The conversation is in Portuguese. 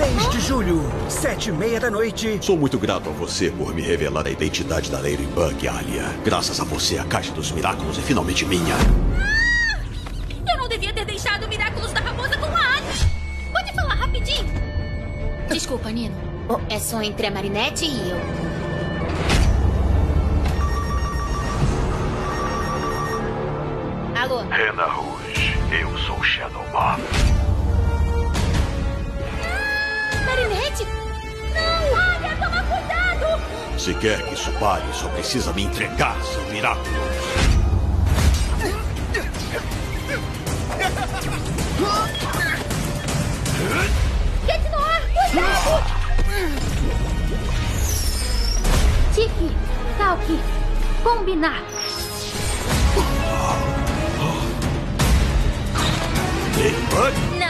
6 de julho, sete e meia da noite. Sou muito grato a você por me revelar a identidade da Ladybug, Alia. Graças a você, a Caixa dos Miraculos é finalmente minha. Eu não devia ter deixado o Miraculous da Raposa com a Ali. Pode falar rapidinho? Desculpa, Nino. É só entre a Marinette e eu. Alô? Rena Rouge, eu sou o Shadow Se quer que isso pare, só precisa me entregar, seu Miraculous. Get no ar! Cuidado! Tiki, Talki, combinar. Ladybug?